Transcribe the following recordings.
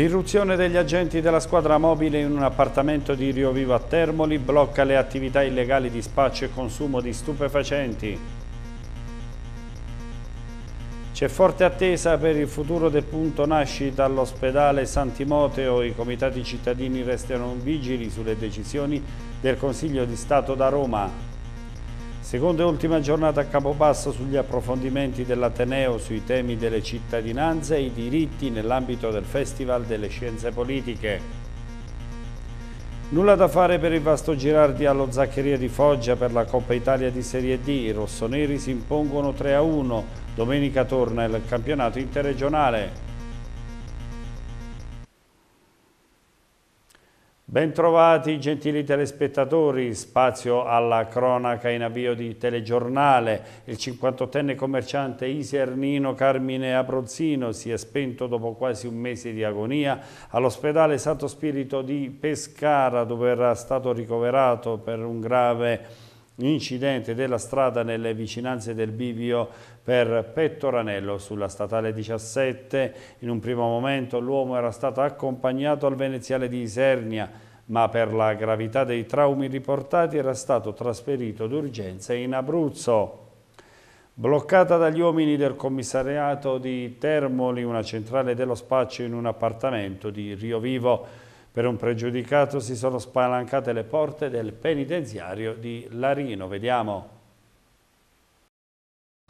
L'irruzione degli agenti della squadra mobile in un appartamento di Rio Vivo a Termoli blocca le attività illegali di spaccio e consumo di stupefacenti. C'è forte attesa per il futuro del punto nascita all'ospedale San Timoteo. I comitati cittadini restano vigili sulle decisioni del Consiglio di Stato da Roma. Seconda e ultima giornata a Capobasso sugli approfondimenti dell'Ateneo sui temi delle cittadinanze e i diritti nell'ambito del Festival delle Scienze Politiche. Nulla da fare per il Vasto Girardi allo Zaccheria di Foggia per la Coppa Italia di Serie D. I rossoneri si impongono 3-1. Domenica torna il campionato interregionale. Bentrovati gentili telespettatori, spazio alla cronaca in avvio di telegiornale. Il 58enne commerciante Isernino Carmine Abrozzino si è spento dopo quasi un mese di agonia all'ospedale Santo Spirito di Pescara dove era stato ricoverato per un grave incidente della strada nelle vicinanze del bivio per Pettoranello sulla statale 17. In un primo momento l'uomo era stato accompagnato al veneziale di Isernia, ma per la gravità dei traumi riportati era stato trasferito d'urgenza in Abruzzo. Bloccata dagli uomini del commissariato di Termoli, una centrale dello spaccio in un appartamento di Rio Vivo, per un pregiudicato si sono spalancate le porte del penitenziario di Larino. Vediamo.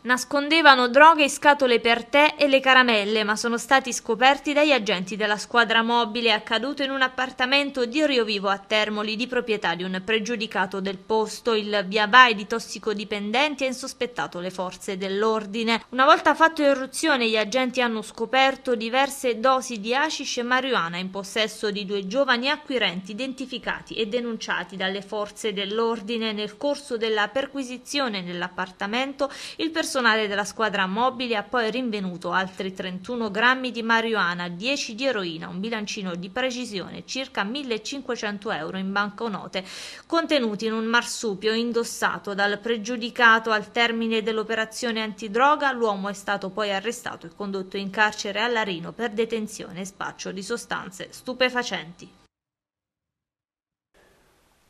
Nascondevano droghe in scatole per tè e le caramelle, ma sono stati scoperti dagli agenti della squadra mobile accaduto in un appartamento di Rio Vivo a Termoli di proprietà di un pregiudicato del posto. Il via vai di tossicodipendenti ha insospettato le forze dell'ordine. Una volta fatto irruzione, gli agenti hanno scoperto diverse dosi di hashish e marijuana in possesso di due giovani acquirenti identificati e denunciati dalle forze dell'ordine. Nel corso della perquisizione nell'appartamento, il personale personale della squadra mobile ha poi rinvenuto altri 31 grammi di marijuana, 10 di eroina, un bilancino di precisione, circa 1500 euro in banconote, contenuti in un marsupio indossato dal pregiudicato al termine dell'operazione antidroga. L'uomo è stato poi arrestato e condotto in carcere a Larino per detenzione e spaccio di sostanze stupefacenti.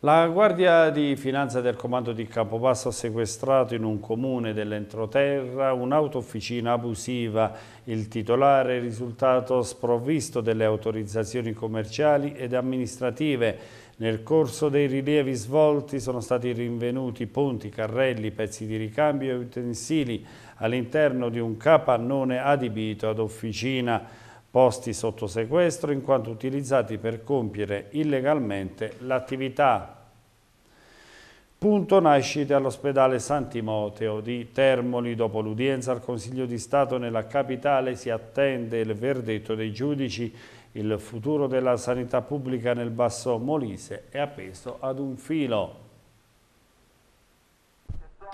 La Guardia di Finanza del Comando di Campobasso ha sequestrato in un comune dell'entroterra un'autofficina abusiva. Il titolare è risultato sprovvisto delle autorizzazioni commerciali ed amministrative. Nel corso dei rilievi svolti sono stati rinvenuti ponti, carrelli, pezzi di ricambio e utensili all'interno di un capannone adibito ad officina posti sotto sequestro in quanto utilizzati per compiere illegalmente l'attività. Punto nascite all'ospedale San Timoteo di Termoli. Dopo l'udienza al Consiglio di Stato nella capitale si attende il verdetto dei giudici. Il futuro della sanità pubblica nel Basso Molise è appeso ad un filo.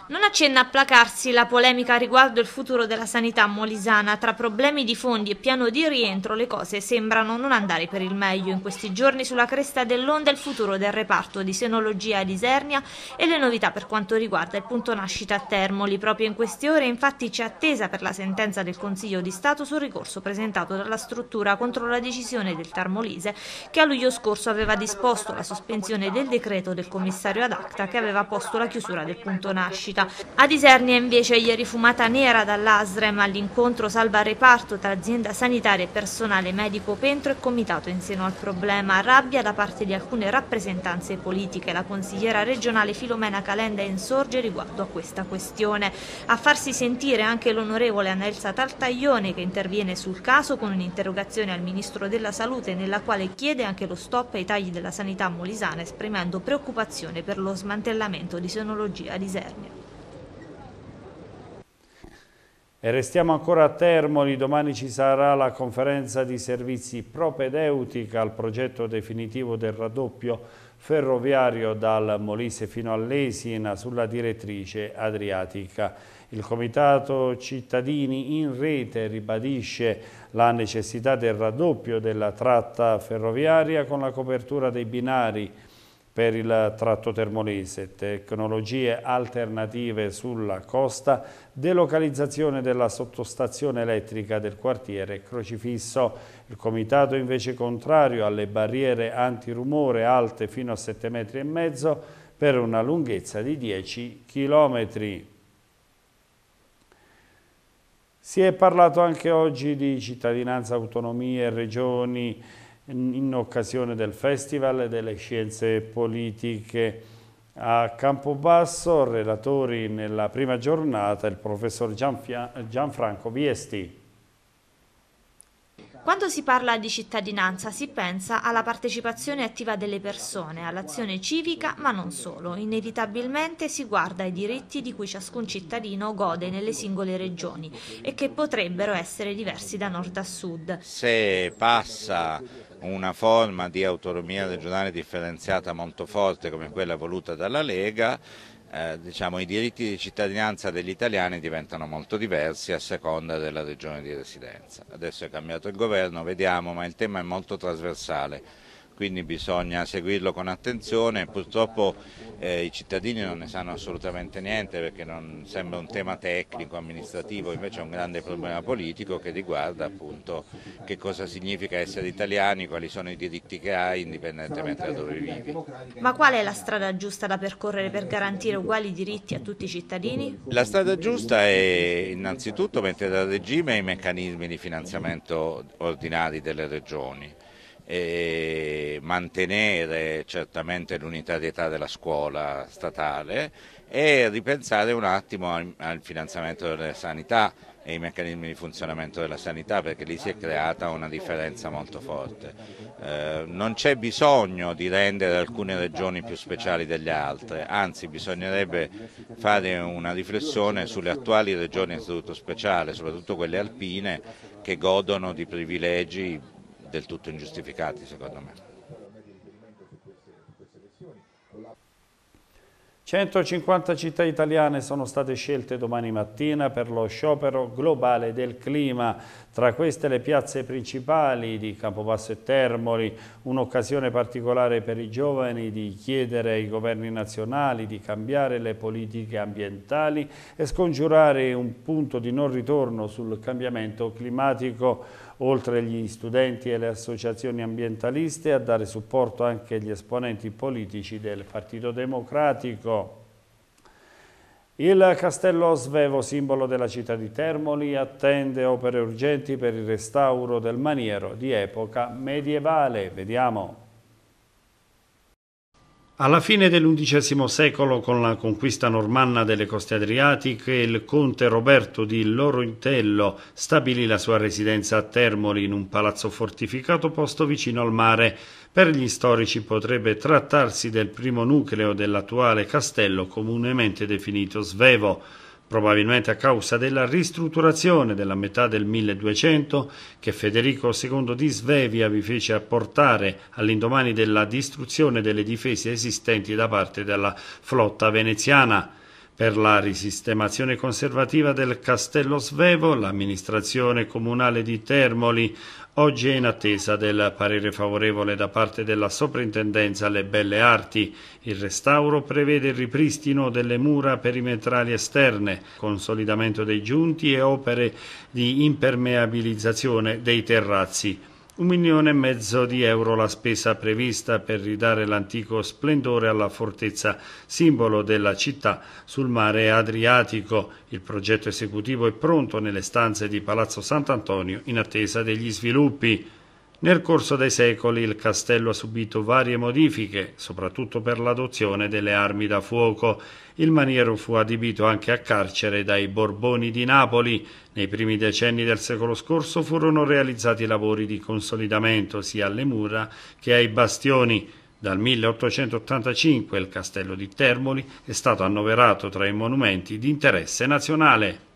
Non accenna a placarsi la polemica riguardo il futuro della sanità molisana. Tra problemi di fondi e piano di rientro le cose sembrano non andare per il meglio. In questi giorni sulla cresta dell'onda il futuro del reparto di senologia di Isernia e le novità per quanto riguarda il punto nascita a Termoli. Proprio in queste ore infatti c'è attesa per la sentenza del Consiglio di Stato sul ricorso presentato dalla struttura contro la decisione del Tarmolise che a luglio scorso aveva disposto la sospensione del decreto del commissario ad acta che aveva posto la chiusura del punto nascita uscita. Ad Isernia invece ieri fumata nera dall'Asrem all'incontro salva reparto tra azienda sanitaria e personale medico Pentro e comitato in seno al problema. Rabbia da parte di alcune rappresentanze politiche. La consigliera regionale Filomena Calenda insorge riguardo a questa questione. A farsi sentire anche l'onorevole Annelsa Tartaglione che interviene sul caso con un'interrogazione al Ministro della Salute nella quale chiede anche lo stop ai tagli della sanità molisana esprimendo preoccupazione per lo smantellamento di senologia ad Isernia. E restiamo ancora a Termoli, domani ci sarà la conferenza di servizi propedeutica al progetto definitivo del raddoppio ferroviario dal Molise fino all'Esina sulla direttrice adriatica. Il Comitato Cittadini in rete ribadisce la necessità del raddoppio della tratta ferroviaria con la copertura dei binari per il tratto termolese, tecnologie alternative sulla costa, delocalizzazione della sottostazione elettrica del quartiere Crocifisso. Il comitato invece contrario alle barriere antirumore alte fino a 7,5 metri per una lunghezza di 10 chilometri. Si è parlato anche oggi di cittadinanza, autonomie, regioni, in occasione del Festival delle Scienze Politiche a Campobasso, relatori nella prima giornata il professor Gianfranco Viesti. Quando si parla di cittadinanza si pensa alla partecipazione attiva delle persone, all'azione civica, ma non solo. Inevitabilmente si guarda ai diritti di cui ciascun cittadino gode nelle singole regioni e che potrebbero essere diversi da nord a sud. Se passa una forma di autonomia regionale differenziata molto forte come quella voluta dalla Lega, eh, diciamo, i diritti di cittadinanza degli italiani diventano molto diversi a seconda della regione di residenza. Adesso è cambiato il governo, vediamo, ma il tema è molto trasversale quindi bisogna seguirlo con attenzione. Purtroppo eh, i cittadini non ne sanno assolutamente niente perché non sembra un tema tecnico, amministrativo, invece è un grande problema politico che riguarda appunto che cosa significa essere italiani, quali sono i diritti che hai indipendentemente da dove vivi. Ma qual è la strada giusta da percorrere per garantire uguali diritti a tutti i cittadini? La strada giusta è innanzitutto mettere a regime i meccanismi di finanziamento ordinari delle regioni e mantenere certamente l'unitarietà della scuola statale e ripensare un attimo al, al finanziamento della sanità e i meccanismi di funzionamento della sanità perché lì si è creata una differenza molto forte. Eh, non c'è bisogno di rendere alcune regioni più speciali delle altre, anzi bisognerebbe fare una riflessione sulle attuali regioni a statuto speciale, soprattutto quelle alpine che godono di privilegi del tutto ingiustificati secondo me. 150 città italiane sono state scelte domani mattina per lo sciopero globale del clima, tra queste le piazze principali di Campobasso e Termoli, un'occasione particolare per i giovani di chiedere ai governi nazionali di cambiare le politiche ambientali e scongiurare un punto di non ritorno sul cambiamento climatico oltre agli studenti e le associazioni ambientaliste, a dare supporto anche agli esponenti politici del Partito Democratico. Il Castello Svevo, simbolo della città di Termoli, attende opere urgenti per il restauro del maniero di epoca medievale. Vediamo. Alla fine dell'undicesimo secolo, con la conquista normanna delle coste adriatiche, il conte Roberto di Lorontello stabilì la sua residenza a Termoli in un palazzo fortificato posto vicino al mare. Per gli storici potrebbe trattarsi del primo nucleo dell'attuale castello comunemente definito Svevo probabilmente a causa della ristrutturazione della metà del 1200 che Federico II di Svevia vi fece apportare all'indomani della distruzione delle difese esistenti da parte della flotta veneziana. Per la risistemazione conservativa del Castello Svevo, l'amministrazione comunale di Termoli oggi è in attesa del parere favorevole da parte della Soprintendenza alle Belle Arti. Il restauro prevede il ripristino delle mura perimetrali esterne, consolidamento dei giunti e opere di impermeabilizzazione dei terrazzi. Un milione e mezzo di euro la spesa prevista per ridare l'antico splendore alla fortezza, simbolo della città sul mare Adriatico. Il progetto esecutivo è pronto nelle stanze di Palazzo Sant'Antonio in attesa degli sviluppi. Nel corso dei secoli il castello ha subito varie modifiche, soprattutto per l'adozione delle armi da fuoco. Il maniero fu adibito anche a carcere dai Borboni di Napoli. Nei primi decenni del secolo scorso furono realizzati lavori di consolidamento sia alle mura che ai bastioni. Dal 1885 il castello di Termoli è stato annoverato tra i monumenti di interesse nazionale.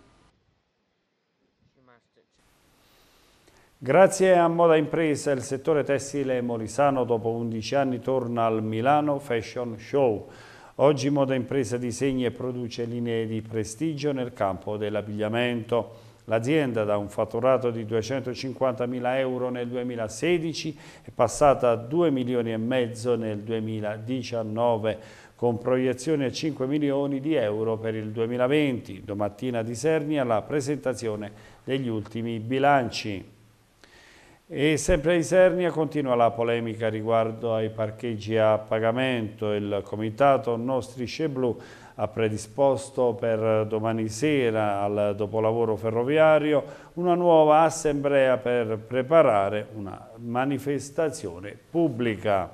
Grazie a Moda Impresa il settore tessile molisano dopo 11 anni torna al Milano Fashion Show. Oggi Moda Impresa disegna e produce linee di prestigio nel campo dell'abbigliamento. L'azienda da un fatturato di 250 mila euro nel 2016 è passata a 2 milioni e mezzo nel 2019 con proiezione a 5 milioni di euro per il 2020. Domattina di Sernia la presentazione degli ultimi bilanci. E sempre a Isernia continua la polemica riguardo ai parcheggi a pagamento. Il comitato Nostri Blu ha predisposto per domani sera al dopolavoro ferroviario una nuova assemblea per preparare una manifestazione pubblica.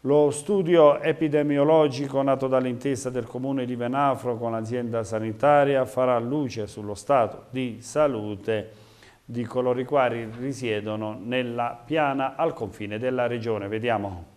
Lo studio epidemiologico nato dall'intesa del Comune di Venafro con l'azienda sanitaria farà luce sullo stato di salute di coloro i quali risiedono nella piana al confine della regione. Vediamo.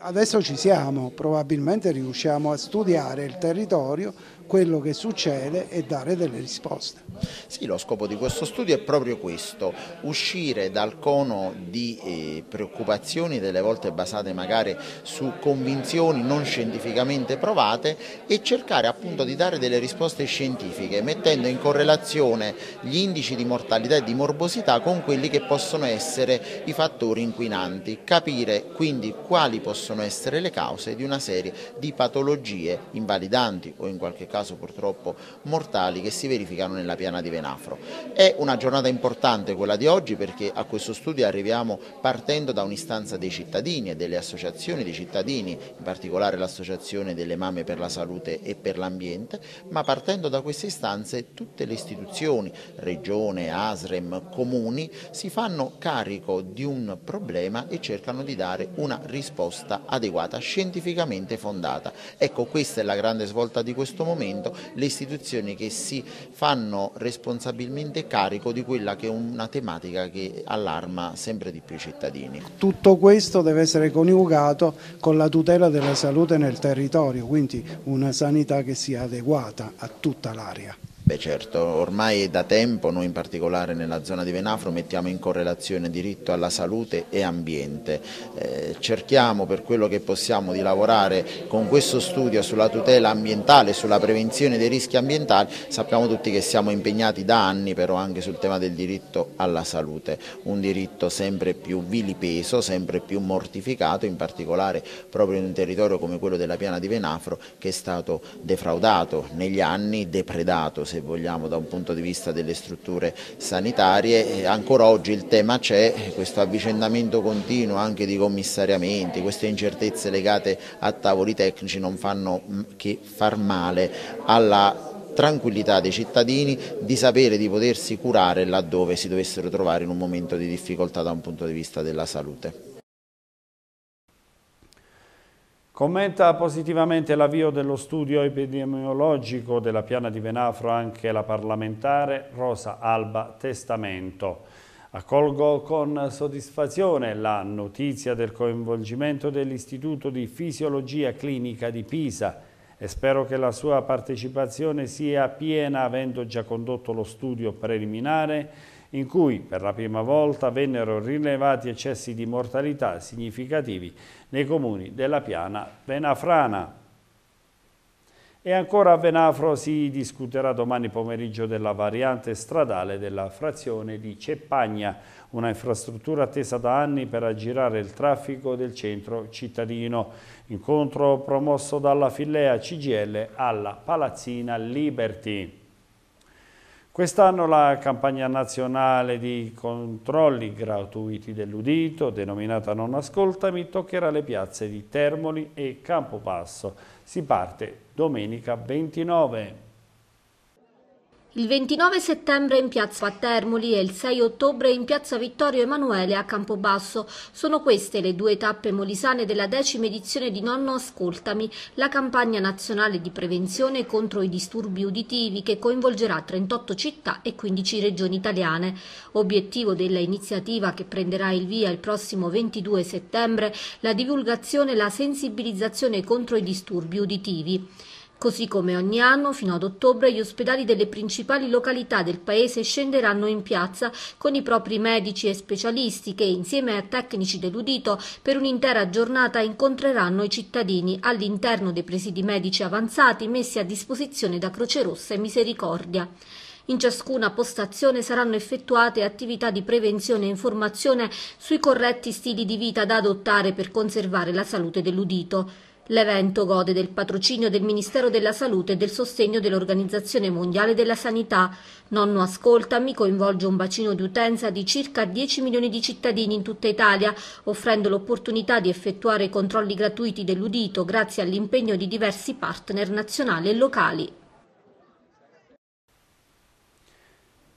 Adesso ci siamo, probabilmente riusciamo a studiare il territorio quello che succede e dare delle risposte. Sì, lo scopo di questo studio è proprio questo, uscire dal cono di eh, preoccupazioni, delle volte basate magari su convinzioni non scientificamente provate e cercare appunto di dare delle risposte scientifiche, mettendo in correlazione gli indici di mortalità e di morbosità con quelli che possono essere i fattori inquinanti, capire quindi quali possono essere le cause di una serie di patologie invalidanti o in qualche caso caso purtroppo mortali che si verificano nella piana di Venafro. È una giornata importante quella di oggi perché a questo studio arriviamo partendo da un'istanza dei cittadini e delle associazioni dei cittadini, in particolare l'associazione delle mamme per la salute e per l'ambiente, ma partendo da queste istanze tutte le istituzioni, regione, ASREM, comuni, si fanno carico di un problema e cercano di dare una risposta adeguata, scientificamente fondata. Ecco, questa è la grande svolta di questo momento Parlamento le istituzioni che si fanno responsabilmente carico di quella che è una tematica che allarma sempre di più i cittadini. Tutto questo deve essere coniugato con la tutela della salute nel territorio, quindi una sanità che sia adeguata a tutta l'area. Beh certo, ormai da tempo, noi in particolare nella zona di Venafro mettiamo in correlazione diritto alla salute e ambiente. Eh, cerchiamo per quello che possiamo di lavorare con questo studio sulla tutela ambientale, sulla prevenzione dei rischi ambientali, sappiamo tutti che siamo impegnati da anni però anche sul tema del diritto alla salute, un diritto sempre più vilipeso, sempre più mortificato, in particolare proprio in un territorio come quello della piana di Venafro che è stato defraudato negli anni, depredato se vogliamo da un punto di vista delle strutture sanitarie. Ancora oggi il tema c'è, questo avvicendamento continuo anche di commissariamenti, queste incertezze legate a tavoli tecnici non fanno che far male alla tranquillità dei cittadini di sapere di potersi curare laddove si dovessero trovare in un momento di difficoltà da un punto di vista della salute. Commenta positivamente l'avvio dello studio epidemiologico della piana di Venafro anche la parlamentare Rosa Alba Testamento. Accolgo con soddisfazione la notizia del coinvolgimento dell'Istituto di Fisiologia Clinica di Pisa e spero che la sua partecipazione sia piena avendo già condotto lo studio preliminare in cui per la prima volta vennero rilevati eccessi di mortalità significativi nei comuni della piana venafrana. E ancora a Venafro si discuterà domani pomeriggio della variante stradale della frazione di Ceppagna, una infrastruttura attesa da anni per aggirare il traffico del centro cittadino. Incontro promosso dalla Fillea CGL alla Palazzina Liberty. Quest'anno la campagna nazionale di controlli gratuiti dell'udito, denominata Non Ascoltami, toccherà le piazze di Termoli e Campopasso. Si parte domenica 29. Il 29 settembre in piazza a Termoli e il 6 ottobre in piazza Vittorio Emanuele a Campobasso. Sono queste le due tappe molisane della decima edizione di Nonno Ascoltami, la campagna nazionale di prevenzione contro i disturbi uditivi che coinvolgerà 38 città e 15 regioni italiane. Obiettivo della iniziativa che prenderà il via il prossimo 22 settembre la divulgazione e la sensibilizzazione contro i disturbi uditivi. Così come ogni anno, fino ad ottobre, gli ospedali delle principali località del paese scenderanno in piazza con i propri medici e specialisti che, insieme a tecnici dell'udito, per un'intera giornata incontreranno i cittadini all'interno dei presidi medici avanzati messi a disposizione da Croce Rossa e Misericordia. In ciascuna postazione saranno effettuate attività di prevenzione e informazione sui corretti stili di vita da adottare per conservare la salute dell'udito. L'evento gode del patrocinio del Ministero della Salute e del sostegno dell'Organizzazione Mondiale della Sanità. Nonno Ascoltami coinvolge un bacino di utenza di circa 10 milioni di cittadini in tutta Italia, offrendo l'opportunità di effettuare controlli gratuiti dell'udito grazie all'impegno di diversi partner nazionali e locali.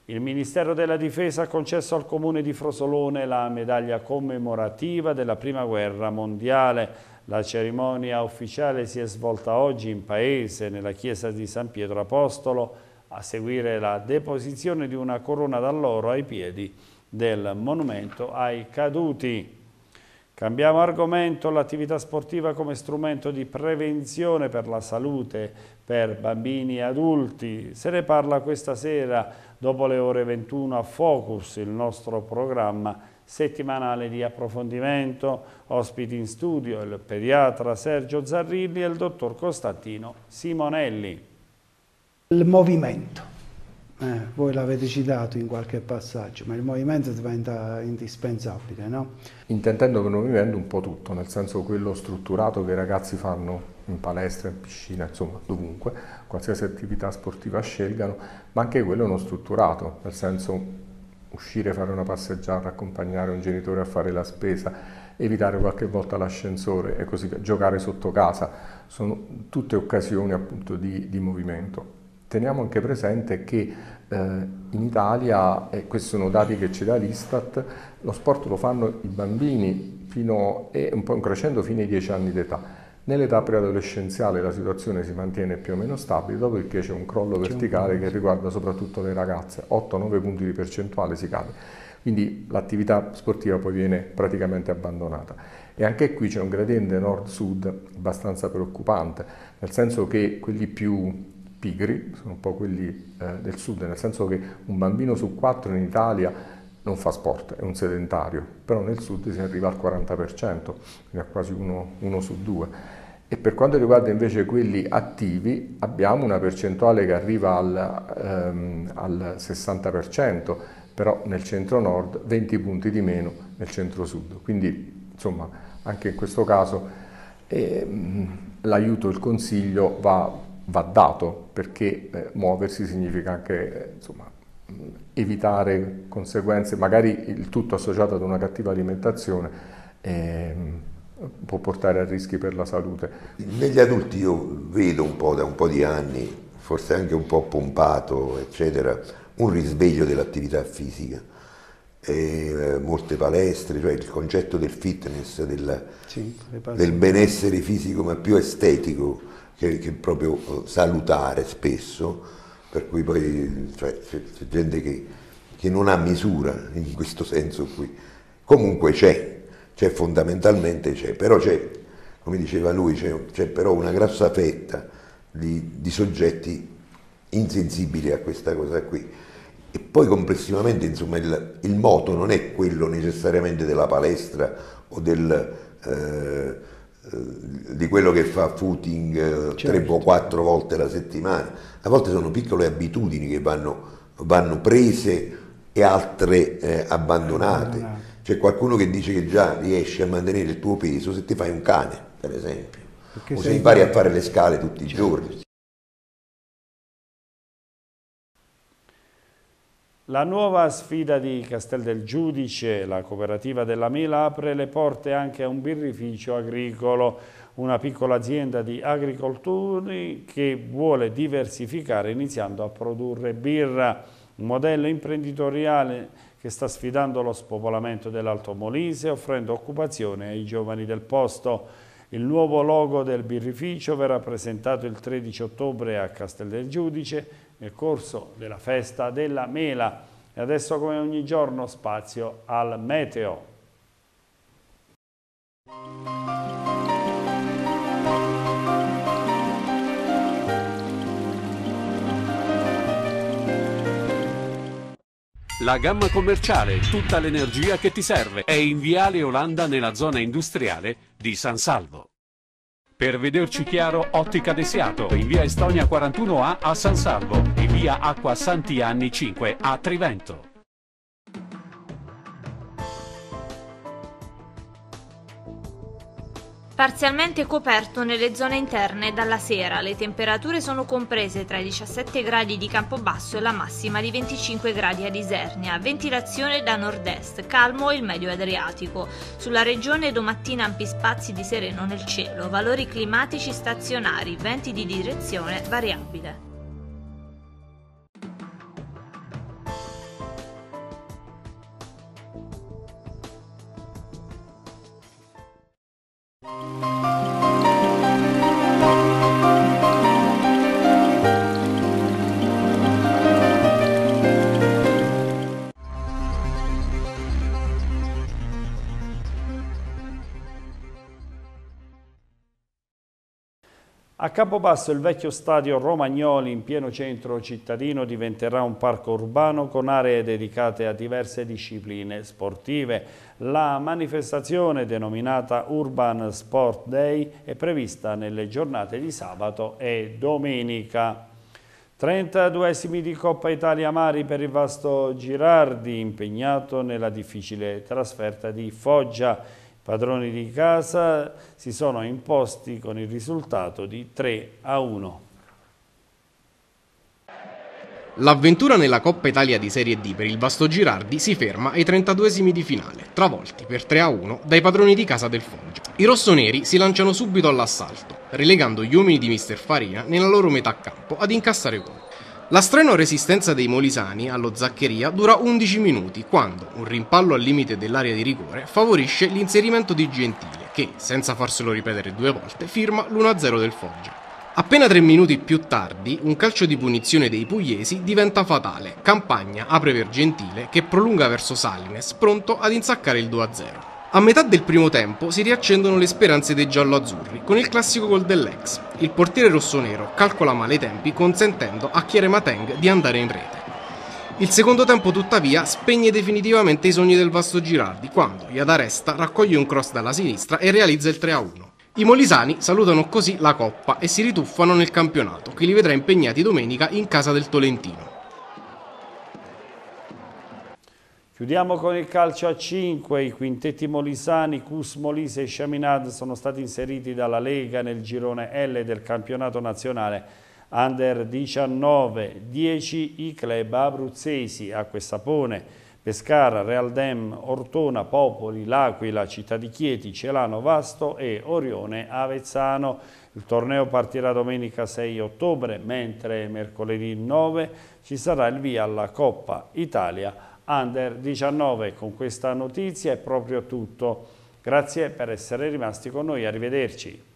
Il Ministero della Difesa ha concesso al Comune di Frosolone la medaglia commemorativa della Prima Guerra Mondiale. La cerimonia ufficiale si è svolta oggi in paese, nella chiesa di San Pietro Apostolo, a seguire la deposizione di una corona d'alloro ai piedi del monumento ai caduti. Cambiamo argomento, l'attività sportiva come strumento di prevenzione per la salute per bambini e adulti. Se ne parla questa sera dopo le ore 21 a Focus, il nostro programma settimanale di approfondimento, ospiti in studio il pediatra Sergio Zarrilli e il dottor Costantino Simonelli. Il movimento, eh, voi l'avete citato in qualche passaggio, ma il movimento diventa indispensabile, no? Intendendo per movimento un po' tutto, nel senso quello strutturato che i ragazzi fanno in palestra, in piscina, insomma dovunque, qualsiasi attività sportiva scelgano, ma anche quello non strutturato, nel senso uscire, fare una passeggiata, accompagnare un genitore a fare la spesa, evitare qualche volta l'ascensore e così via, giocare sotto casa, sono tutte occasioni appunto di, di movimento. Teniamo anche presente che eh, in Italia, e questi sono dati che ci dà l'Istat, lo sport lo fanno i bambini fino, e un po' crescendo fino ai 10 anni d'età Nell'età preadolescenziale la situazione si mantiene più o meno stabile, dopodiché c'è un crollo verticale che riguarda soprattutto le ragazze, 8-9 punti di percentuale si cade. Quindi l'attività sportiva poi viene praticamente abbandonata. E anche qui c'è un gradiente nord-sud abbastanza preoccupante, nel senso che quelli più pigri sono un po' quelli eh, del sud, nel senso che un bambino su quattro in Italia non fa sport, è un sedentario, però nel sud si arriva al 40%, quindi a quasi uno, uno su due. E per quanto riguarda invece quelli attivi abbiamo una percentuale che arriva al, ehm, al 60%, però nel centro-nord 20 punti di meno nel centro-sud. Quindi insomma anche in questo caso ehm, l'aiuto, il consiglio va, va dato perché eh, muoversi significa anche eh, insomma, evitare conseguenze, magari il tutto associato ad una cattiva alimentazione, eh, può portare a rischi per la salute. Negli adulti io vedo un po' da un po' di anni, forse anche un po' pompato, eccetera, un risveglio dell'attività fisica. E, molte palestre, cioè il concetto del fitness, del, sì, del benessere fisico ma più estetico che, che proprio eh, salutare spesso, per cui poi cioè, c'è, c'è, gente che, che, non ha misura in questo senso qui. Comunque c'è, c'è fondamentalmente c'è, però c'è, come diceva lui, c'è, c'è però una grossa fetta di, di, soggetti insensibili a questa cosa qui. E poi complessivamente insomma il, il moto non è quello necessariamente della palestra o del... Eh, di quello che fa footing eh, certo. tre o quattro volte alla settimana. A volte sono piccole abitudini che vanno, vanno prese e altre eh, abbandonate. C'è qualcuno che dice che già riesci a mantenere il tuo peso se ti fai un cane, per esempio, Perché o se impari a fare le scale tutti certo. i giorni. La nuova sfida di Castel del Giudice, la cooperativa della Mela, apre le porte anche a un birrificio agricolo, una piccola azienda di agricoltori che vuole diversificare iniziando a produrre birra, un modello imprenditoriale che sta sfidando lo spopolamento dell'Alto Molise offrendo occupazione ai giovani del posto. Il nuovo logo del birrificio verrà presentato il 13 ottobre a Castel del Giudice nel corso della festa della mela e adesso come ogni giorno spazio al meteo. La gamma commerciale, tutta l'energia che ti serve, è in Viale Olanda nella zona industriale di San Salvo. Per vederci chiaro, Ottica Desiato, in via Estonia 41A a San Salvo e via Acqua Santi Anni 5 a Trivento. Parzialmente coperto nelle zone interne dalla sera, le temperature sono comprese tra i 17 gradi di Campobasso e la massima di 25 gradi ad Isernia, ventilazione da nord-est, calmo il medio Adriatico. Sulla regione domattina ampi spazi di sereno nel cielo, valori climatici stazionari, venti di direzione variabile. Campobasso il vecchio stadio Romagnoli in pieno centro cittadino diventerà un parco urbano con aree dedicate a diverse discipline sportive. La manifestazione denominata Urban Sport Day è prevista nelle giornate di sabato e domenica. 32esimi di Coppa Italia Mari per il Vasto Girardi impegnato nella difficile trasferta di Foggia padroni di casa si sono imposti con il risultato di 3 a 1. L'avventura nella Coppa Italia di Serie D per il Vasto Girardi si ferma ai 32esimi di finale, travolti per 3 a 1 dai padroni di casa del Foggia. I rossoneri si lanciano subito all'assalto, relegando gli uomini di Mister Farina nella loro metà campo ad incassare gol. La strenua resistenza dei molisani allo Zaccheria dura 11 minuti quando un rimpallo al limite dell'area di rigore favorisce l'inserimento di Gentile che, senza farselo ripetere due volte, firma l'1-0 del Foggia. Appena tre minuti più tardi, un calcio di punizione dei pugliesi diventa fatale. Campagna apre per Gentile che prolunga verso Salines, pronto ad insaccare il 2-0. A metà del primo tempo si riaccendono le speranze dei giallo-azzurri con il classico gol dell'ex. Il portiere rossonero calcola male i tempi consentendo a Chiere Mateng di andare in rete. Il secondo tempo tuttavia spegne definitivamente i sogni del vasto Girardi quando Iadaresta raccoglie un cross dalla sinistra e realizza il 3-1. I molisani salutano così la coppa e si rituffano nel campionato che li vedrà impegnati domenica in casa del Tolentino. Chiudiamo con il calcio a 5, i quintetti molisani, Cus Molise e Chaminade sono stati inseriti dalla Lega nel girone L del campionato nazionale Under 19, 10 i club abruzzesi, Acque Sapone, Pescara, Realdem, Ortona, Popoli, L'Aquila, Città di Chieti, Celano, Vasto e Orione Avezzano. Il torneo partirà domenica 6 ottobre, mentre mercoledì 9 ci sarà il via alla Coppa Italia Under 19. Con questa notizia è proprio tutto. Grazie per essere rimasti con noi, arrivederci.